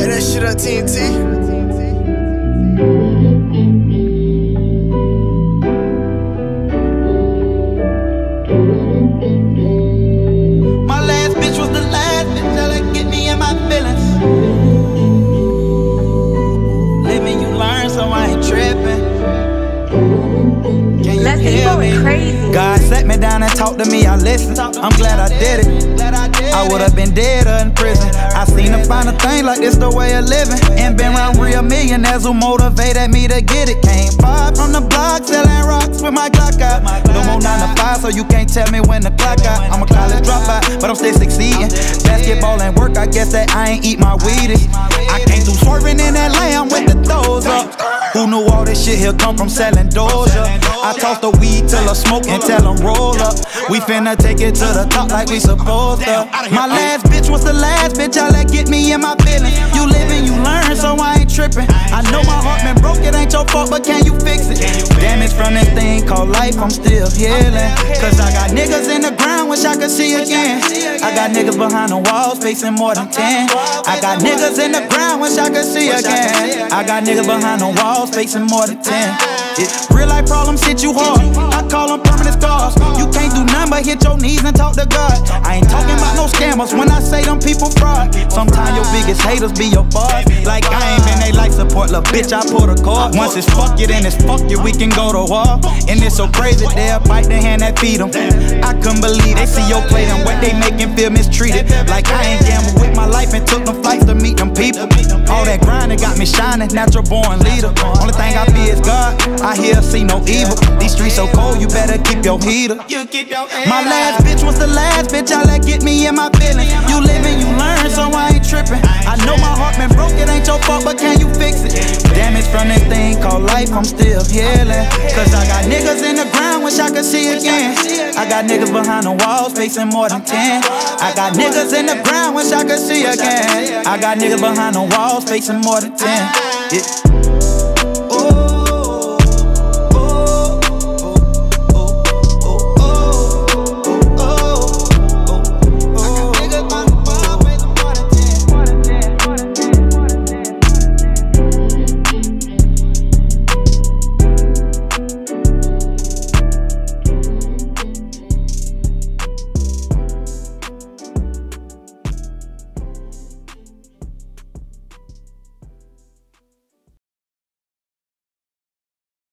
Pipe that shit up, TNT. My last bitch was the last bitch that'll me in my feelings. Living, you learn, so I ain't tripping. Let's be going crazy. God sat me down and talked to me, I listened. I'm glad I did it. I would've been dead or in prison. I seen find a thing like this the way of living. And been around real millionaires who motivated me to get it. Came far from the block, selling rocks with my Glock out. No more 9 to 5, so you can't tell me when the clock out. I'm a college dropout, but I'm still succeeding. Basketball and work, I guess that I ain't eat my Wheaties. I came through swerving in that lamb with the throws up. Who knew all this shit here come from selling Doja? I toss the weed till I smoke and tell them roll up. We finna take it to the top like we supposed to. My last bitch was the last bitch I let get me in my feelings. You live and you learn, so I ain't tripping. I know my heart been broke, it ain't your fault, but can you fix it? Damage from this thing called life, I'm still healing. Cause I got niggas in wish I could see again. I got niggas behind the walls, facing more than 10. I got niggas in the ground, wish I could see again. I got niggas behind the walls, facing more than 10. Yeah. Real life problems hit you hard. I call them permanent scars. You can't do nothing but hit your knees and talk to God. I ain't talking about no scammers when I say them people fraud. Sometimes your biggest haters be your boss. Like I ain't been they like support, little bitch. I pull the cord. Once it's fuck you, then it's fuck you. We can go to war. And it's so crazy, they'll bite the hand that feed them. I couldn't believe they see your plate and what they making feel mistreated. Like I ain't gambled with my life and took them flights to meet them people. All that grinding got me shining, natural born leader. Only thing I fear is God. I hear, see no evil. These streets so cold, you better keep your heater. My last bitch was the last bitch I let get me in my feelings. You live and you learn, so I ain't tripping. I know my heart been broke, it ain't your fault, but can you fix it? Damage from this thing called life, I'm still healing. Cause I got niggas in the ground, wish I could see again. I got niggas behind the walls, facing more than 10. I got niggas in the ground, wish I could see again. I got niggas behind the walls, facing more than 10. Yeah.